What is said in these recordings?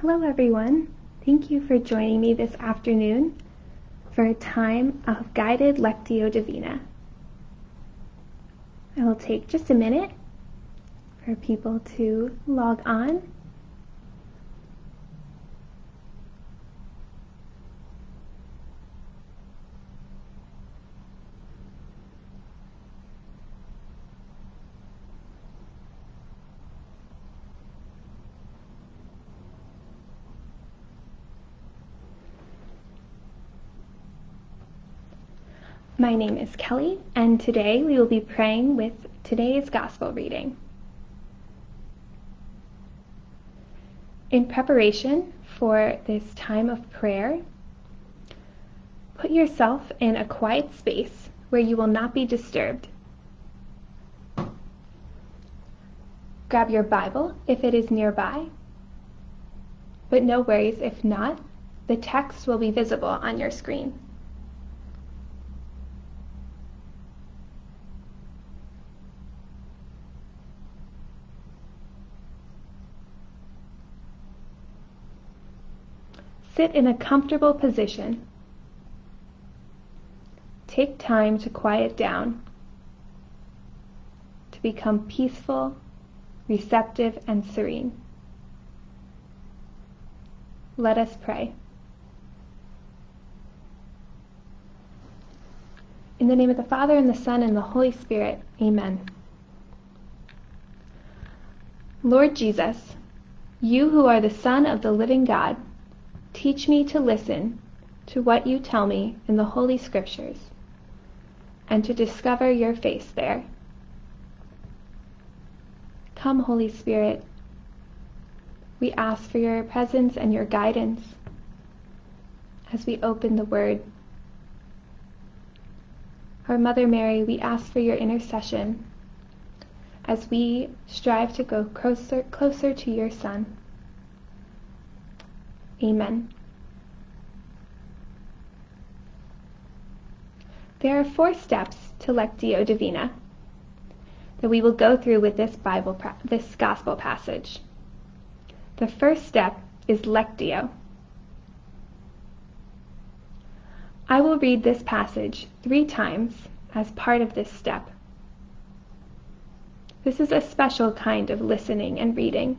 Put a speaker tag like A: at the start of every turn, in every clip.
A: Hello, everyone. Thank you for joining me this afternoon for a time of guided Lectio Divina. I will take just a minute for people to log on. My name is Kelly, and today we will be praying with today's Gospel reading. In preparation for this time of prayer, put yourself in a quiet space where you will not be disturbed. Grab your Bible if it is nearby, but no worries if not, the text will be visible on your screen. Sit in a comfortable position. Take time to quiet down, to become peaceful, receptive, and serene. Let us pray. In the name of the Father, and the Son, and the Holy Spirit, amen. Lord Jesus, you who are the Son of the living God, Teach me to listen to what you tell me in the Holy Scriptures and to discover your face there. Come, Holy Spirit. We ask for your presence and your guidance as we open the Word. Our Mother Mary, we ask for your intercession as we strive to go closer, closer to your Son. Amen. There are four steps to Lectio Divina that we will go through with this Bible this gospel passage. The first step is Lectio. I will read this passage three times as part of this step. This is a special kind of listening and reading.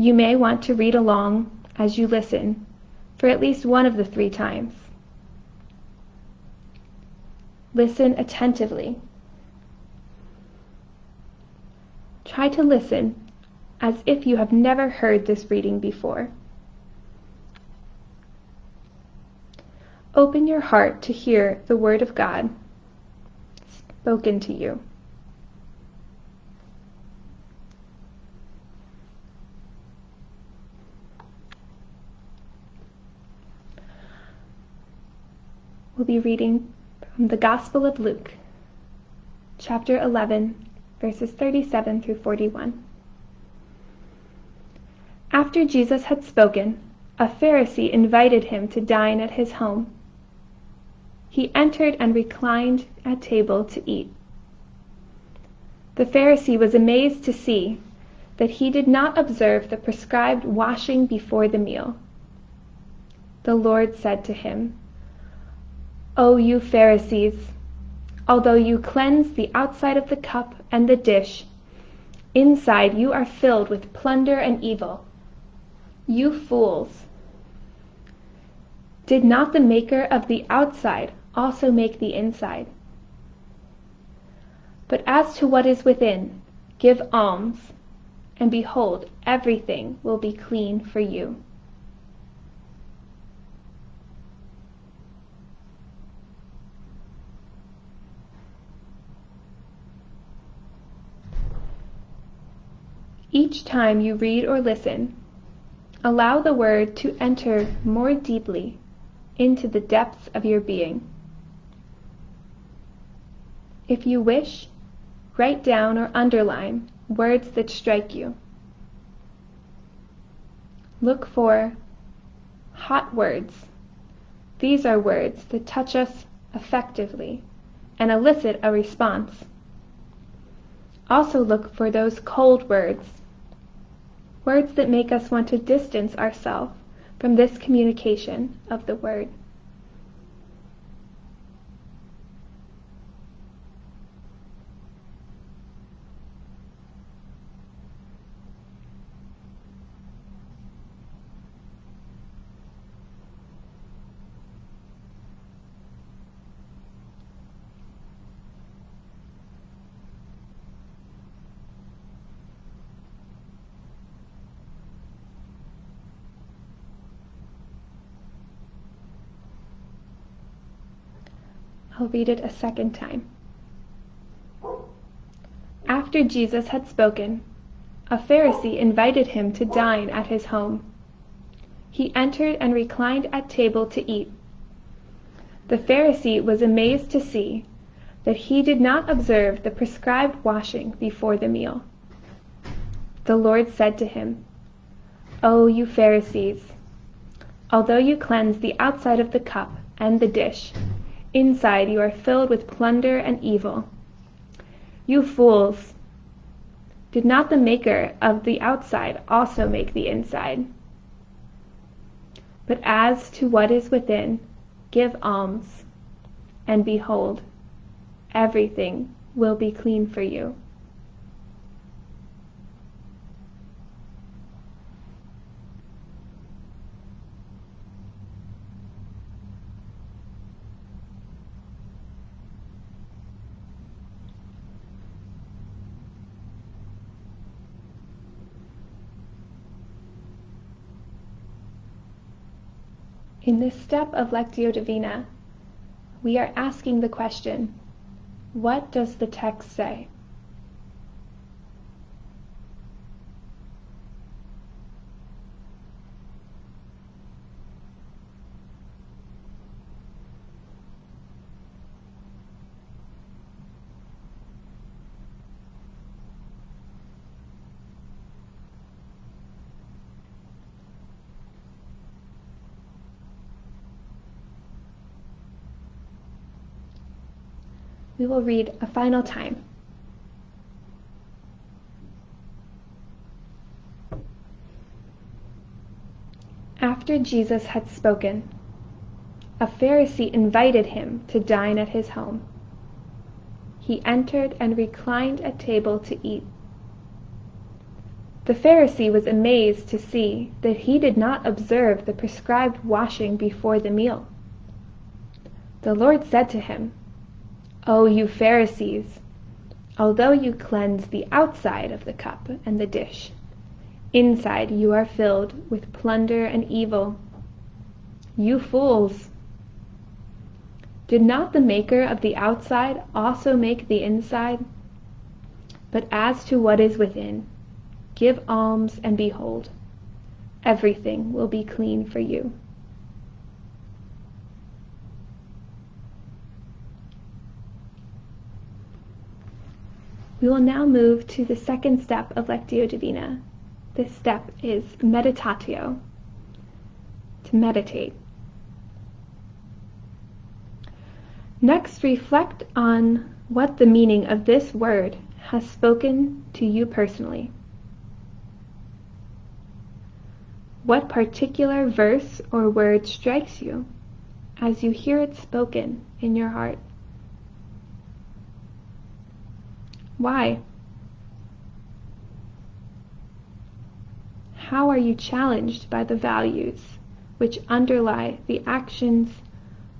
A: You may want to read along as you listen for at least one of the three times. Listen attentively. Try to listen as if you have never heard this reading before. Open your heart to hear the Word of God spoken to you. We'll be reading from the Gospel of Luke, chapter 11, verses 37 through 41. After Jesus had spoken, a Pharisee invited him to dine at his home. He entered and reclined at table to eat. The Pharisee was amazed to see that he did not observe the prescribed washing before the meal. The Lord said to him, O you Pharisees, although you cleanse the outside of the cup and the dish, inside you are filled with plunder and evil. You fools! Did not the maker of the outside also make the inside? But as to what is within, give alms, and behold, everything will be clean for you. Each time you read or listen, allow the word to enter more deeply into the depths of your being. If you wish, write down or underline words that strike you. Look for hot words. These are words that touch us effectively and elicit a response. Also look for those cold words words that make us want to distance ourselves from this communication of the Word. I'll read it a second time. After Jesus had spoken, a Pharisee invited him to dine at his home. He entered and reclined at table to eat. The Pharisee was amazed to see that he did not observe the prescribed washing before the meal. The Lord said to him, O you Pharisees, although you cleanse the outside of the cup and the dish, Inside you are filled with plunder and evil. You fools! Did not the Maker of the outside also make the inside? But as to what is within, give alms, and behold, everything will be clean for you. In this step of Lectio Divina, we are asking the question, what does the text say? We will read a final time. After Jesus had spoken, a Pharisee invited him to dine at his home. He entered and reclined at table to eat. The Pharisee was amazed to see that he did not observe the prescribed washing before the meal. The Lord said to him, O you Pharisees, although you cleanse the outside of the cup and the dish, inside you are filled with plunder and evil. You fools! Did not the Maker of the outside also make the inside? But as to what is within, give alms and behold, everything will be clean for you. We will now move to the second step of Lectio Divina. This step is meditatio, to meditate. Next, reflect on what the meaning of this word has spoken to you personally. What particular verse or word strikes you as you hear it spoken in your heart? Why? How are you challenged by the values which underlie the actions,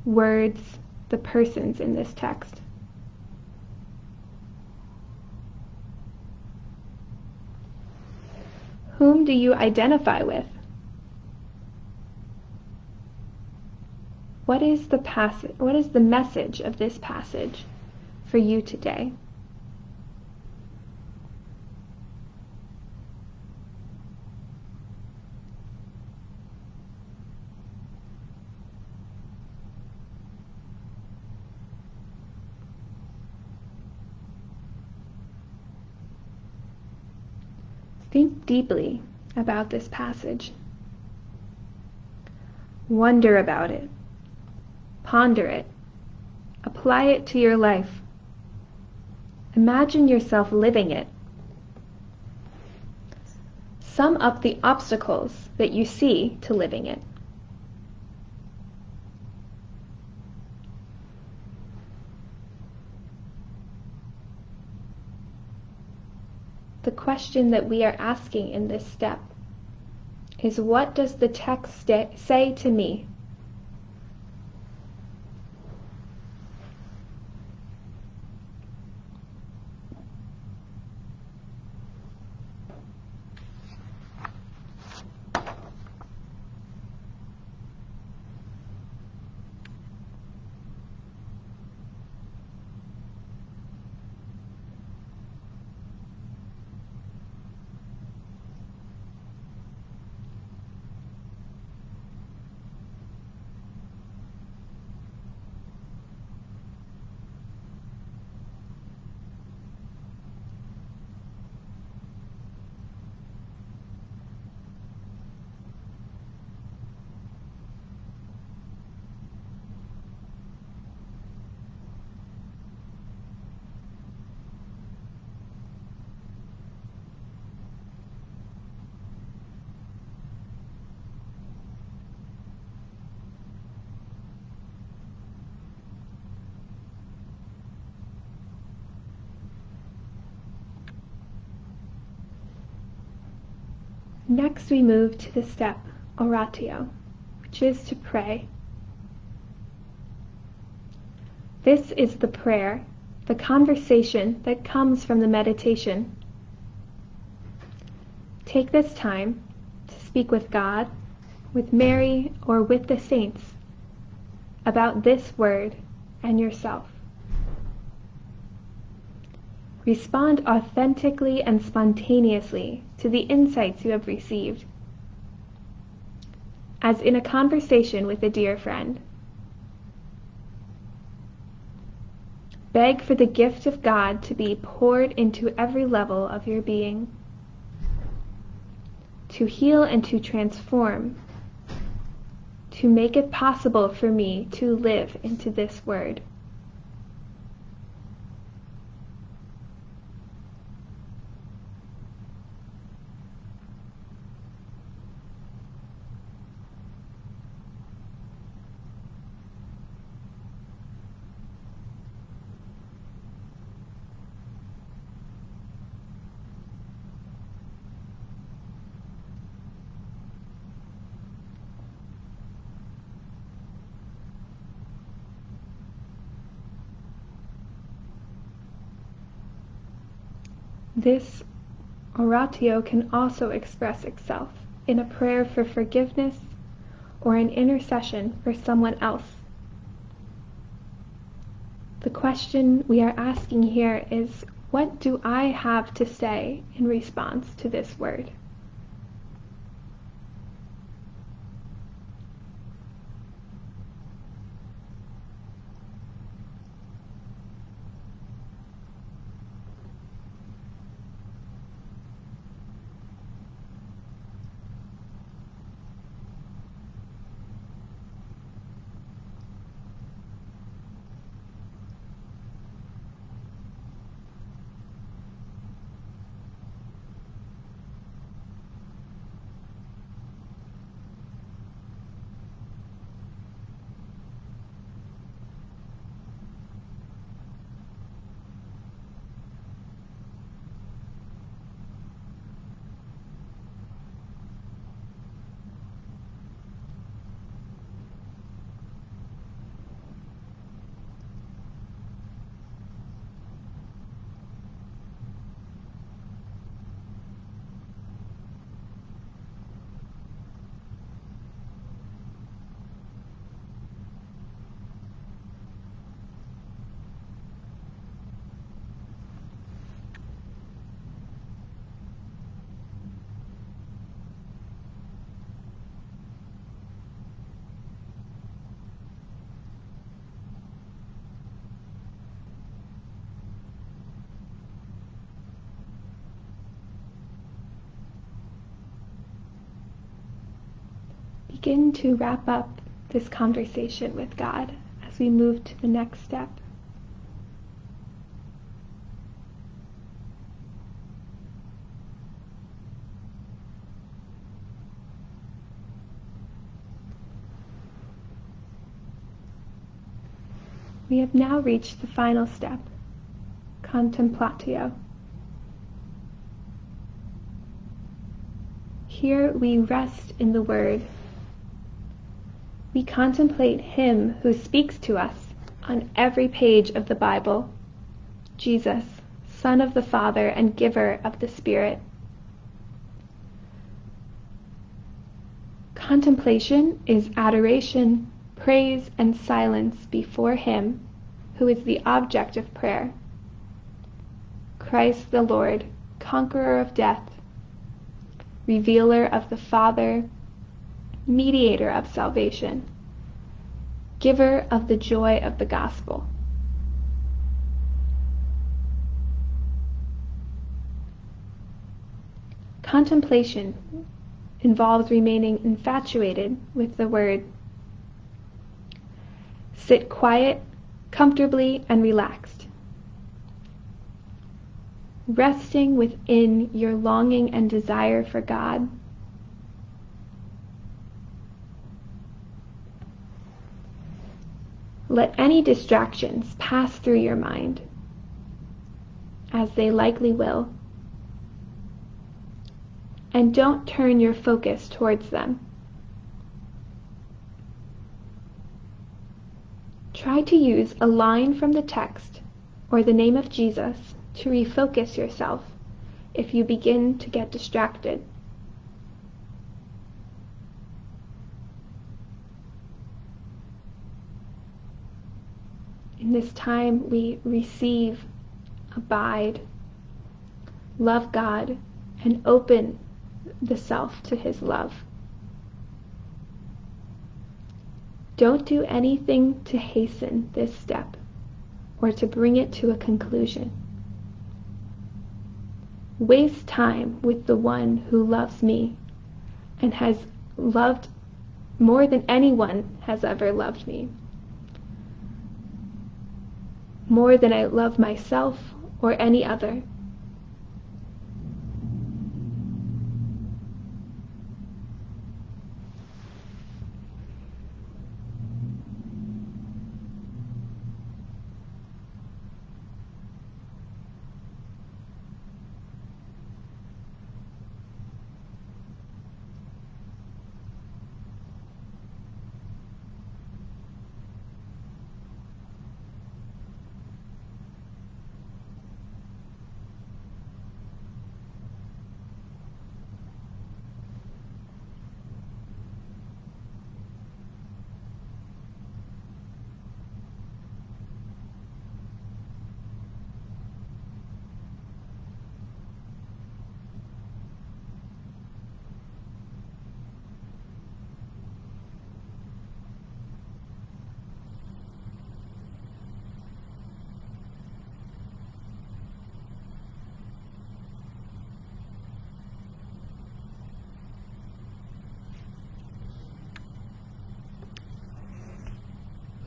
A: words, the persons in this text? Whom do you identify with? What is the passage what is the message of this passage for you today? Deeply about this passage. Wonder about it. Ponder it. Apply it to your life. Imagine yourself living it. sum up the obstacles that you see to living it. The question that we are asking in this step is what does the text say to me Next we move to the step oratio, which is to pray. This is the prayer, the conversation that comes from the meditation. Take this time to speak with God, with Mary, or with the saints about this word and yourself. Respond authentically and spontaneously to the insights you have received, as in a conversation with a dear friend. Beg for the gift of God to be poured into every level of your being, to heal and to transform, to make it possible for me to live into this word. This oratio can also express itself in a prayer for forgiveness or an intercession for someone else. The question we are asking here is what do I have to say in response to this word? begin to wrap up this conversation with God as we move to the next step. We have now reached the final step, contemplatio. Here we rest in the Word we contemplate Him who speaks to us on every page of the Bible, Jesus, Son of the Father and giver of the Spirit. Contemplation is adoration, praise, and silence before Him who is the object of prayer. Christ the Lord, conqueror of death, revealer of the Father, mediator of salvation, giver of the joy of the gospel. Contemplation involves remaining infatuated with the Word. Sit quiet, comfortably, and relaxed. Resting within your longing and desire for God. Let any distractions pass through your mind, as they likely will and don't turn your focus towards them. Try to use a line from the text or the name of Jesus to refocus yourself if you begin to get distracted. In this time, we receive, abide, love God, and open the self to his love. Don't do anything to hasten this step or to bring it to a conclusion. Waste time with the one who loves me and has loved more than anyone has ever loved me. More than I love myself or any other.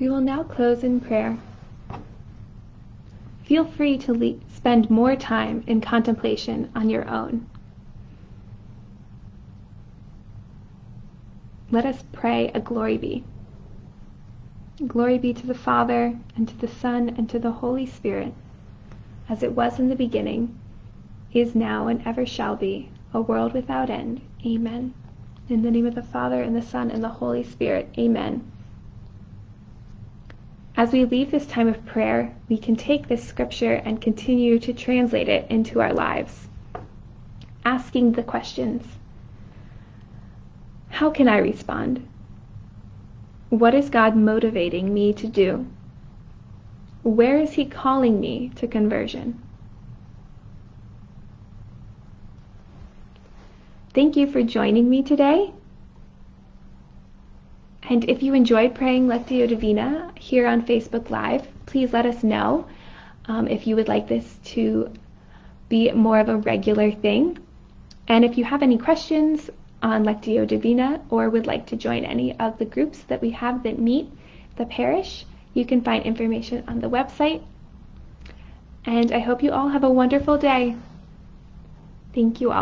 A: We will now close in prayer. Feel free to le- spend more time in contemplation on your own. Let us pray a glory be. Glory be to the Father, and to the Son, and to the Holy Spirit, as it was in the beginning, is now, and ever shall be, a world without end. Amen. In the name of the Father, and the Son, and the Holy Spirit. Amen. As we leave this time of prayer, we can take this scripture and continue to translate it into our lives, asking the questions How can I respond? What is God motivating me to do? Where is He calling me to conversion? Thank you for joining me today. And if you enjoyed praying Lectio Divina here on Facebook Live, please let us know um, if you would like this to be more of a regular thing. And if you have any questions on Lectio Divina or would like to join any of the groups that we have that meet the parish, you can find information on the website. And I hope you all have a wonderful day. Thank you all.